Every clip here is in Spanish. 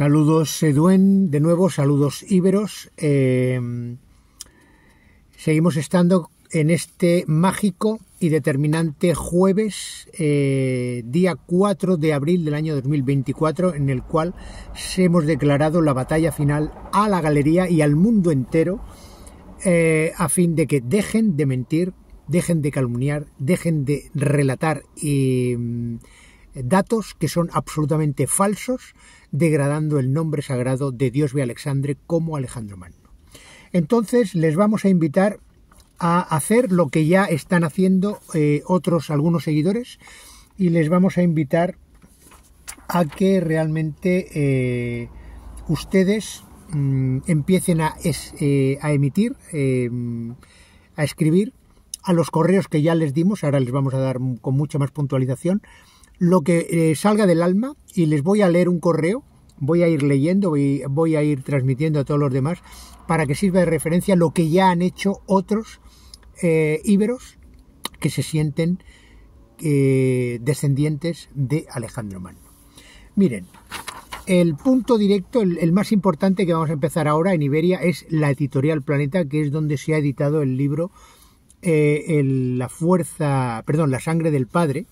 Saludos Eduen, de nuevo, saludos Íberos. Eh, seguimos estando en este mágico y determinante jueves, eh, día 4 de abril del año 2024, en el cual hemos declarado la batalla final a la galería y al mundo entero, eh, a fin de que dejen de mentir, dejen de calumniar, dejen de relatar mm, datos que son absolutamente falsos degradando el nombre sagrado de Dios de Alexandre como Alejandro Magno. Entonces les vamos a invitar a hacer lo que ya están haciendo eh, otros, algunos seguidores, y les vamos a invitar a que realmente eh, ustedes mm, empiecen a, eh, a emitir, a escribir a los correos que ya les dimos, ahora les vamos a dar con mucha más puntualización, lo que eh, salga del alma y les voy a leer un correo, voy a ir leyendo, voy, voy a ir transmitiendo a todos los demás para que sirva de referencia lo que ya han hecho otros eh, íberos que se sienten eh, descendientes de Alejandro Magno. Miren, el punto directo, el, más importante que vamos a empezar ahora en Iberia es la editorial Planeta, que es donde se ha editado el libro La fuerza, perdón, la sangre del padre,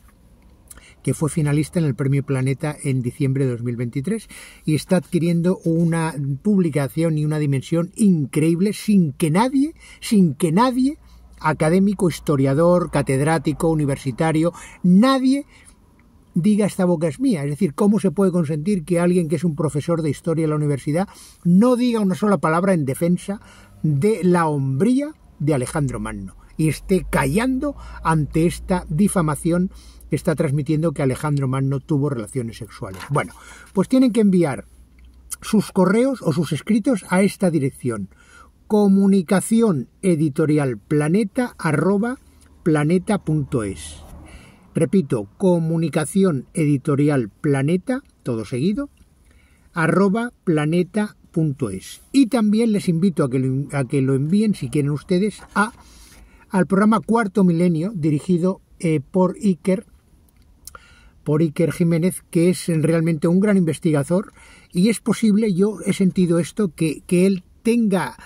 que fue finalista en el Premio Planeta en diciembre de 2023 y está adquiriendo una publicación y una dimensión increíble sin que nadie, sin que nadie, académico, historiador, catedrático, universitario, nadie diga esta boca es mía. Es decir, ¿cómo se puede consentir que alguien que es un profesor de historia en la universidad no diga una sola palabra en defensa de la hombría de Alejandro Magno y esté callando ante esta difamación está transmitiendo que Alejandro Magno tuvo relaciones sexuales. Bueno, pues tienen que enviar sus correos o sus escritos a esta dirección. Comunicación editorial planeta arroba planeta.es repito comunicación editorial planeta todo seguido arroba planeta.es y también les invito a que, lo, envíen si quieren ustedes a al programa Cuarto Milenio dirigido eh, por Iker por Iker Jiménez, que es realmente un gran investigador y es posible, yo he sentido esto, que, que él tenga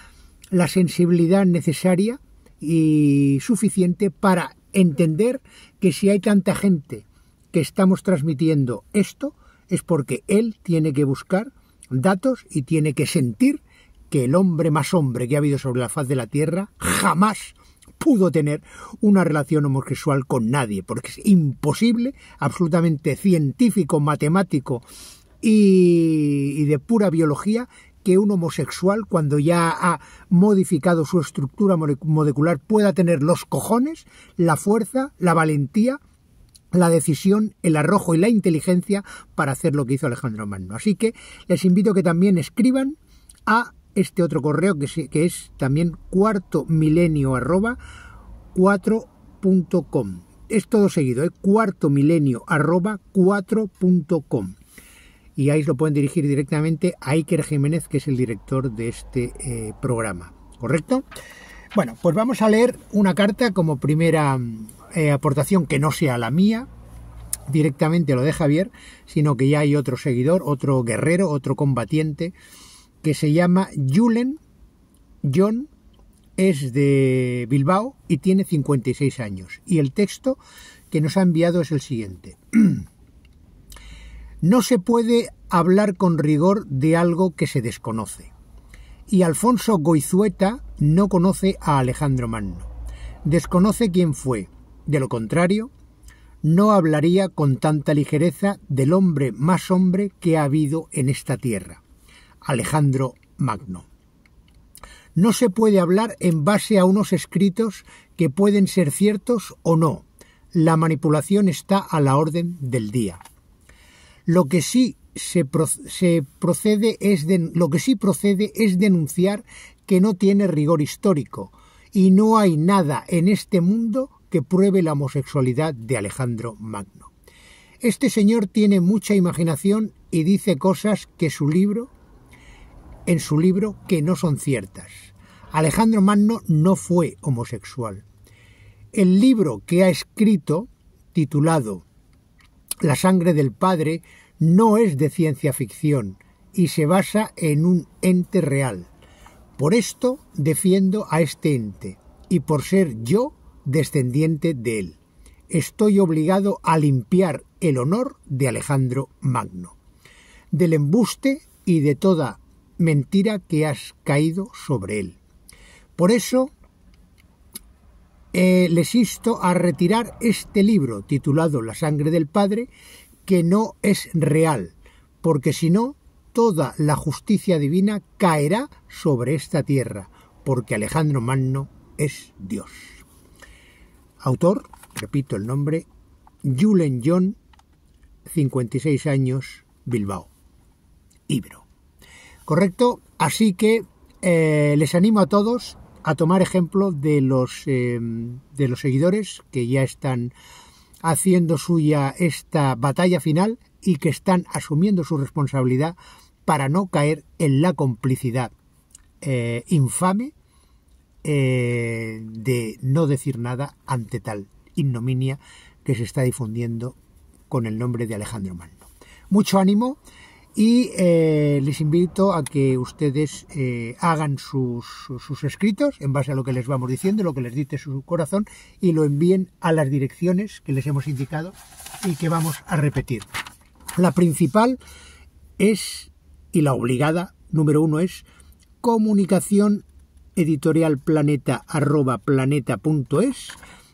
la sensibilidad necesaria y suficiente para entender que si hay tanta gente que estamos transmitiendo esto, es porque él tiene que buscar datos y tiene que sentir que el hombre más hombre que ha habido sobre la faz de la Tierra jamás pudo tener una relación homosexual con nadie, porque es imposible, absolutamente científico, matemático y, de pura biología, que un homosexual, cuando ya ha modificado su estructura molecular, pueda tener los cojones, la fuerza, la valentía, la decisión, el arrojo y la inteligencia para hacer lo que hizo Alejandro Magno. Así que les invito a que también escriban a este otro correo que, que es también cuarto milenio arroba 4.com. Es todo seguido, ¿eh? cuarto milenio arroba 4.com. Y ahí lo pueden dirigir directamente a Iker Jiménez, que es el director de este eh, programa. ¿Correcto? Bueno, pues vamos a leer una carta como primera eh, aportación que no sea la mía, directamente lo de Javier, sino que ya hay otro seguidor, otro guerrero, otro combatiente que se llama Julen John, es de Bilbao y tiene 56 años. Y el texto que nos ha enviado es el siguiente. No se puede hablar con rigor de algo que se desconoce. Y Alfonso Goizueta no conoce a Alejandro Magno. Desconoce quién fue. De lo contrario, no hablaría con tanta ligereza del hombre más hombre que ha habido en esta tierra. Alejandro Magno. No se puede hablar en base a unos escritos que pueden ser ciertos o no. La manipulación está a la orden del día. Lo que sí se, procede es procede es denunciar que no tiene rigor histórico y no hay nada en este mundo que pruebe la homosexualidad de Alejandro Magno. Este señor tiene mucha imaginación y dice cosas que su libro en su libro que no son ciertas. Alejandro Magno no fue homosexual. El libro que ha escrito, titulado La sangre del padre, no es de ciencia ficción, y se basa en un ente real. Por esto defiendo a este ente y por ser yo descendiente de él. Estoy obligado a limpiar el honor de Alejandro Magno, del embuste y de toda mentira que has caído sobre él. Por eso eh, les insto a retirar este libro titulado La sangre del Padre, que no es real, porque si no, toda la justicia divina caerá sobre esta tierra, porque Alejandro Magno es Dios. Autor, repito el nombre, Julen John, 56 años, Bilbao. Ibro. ¿Correcto? Así que eh, les animo a todos a tomar ejemplo de los, eh, de los seguidores que ya están haciendo suya esta batalla final y que están asumiendo su responsabilidad para no caer en la complicidad eh, infame de no decir nada ante tal ignominia que se está difundiendo con el nombre de Alejandro Magno. Mucho ánimo y eh, les invito a que ustedes hagan sus, sus, escritos en base a lo que les vamos diciendo, lo que les dice su corazón y lo envíen a las direcciones que les hemos indicado y que vamos a repetir. La principal es y la obligada número uno es comunicación editorial planeta arroba planeta.es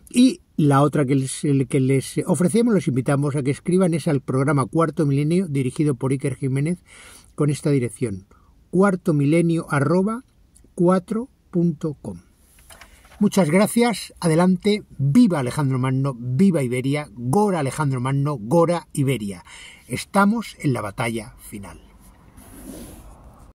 y la otra que les, les ofrecemos, los invitamos a que escriban es al programa Cuarto Milenio dirigido por Iker Jiménez con esta dirección cuarto milenio arroba 4.com. Muchas gracias, adelante, viva Alejandro Magno, viva Iberia, Gora Alejandro Magno, Gora Iberia. Estamos en la batalla final.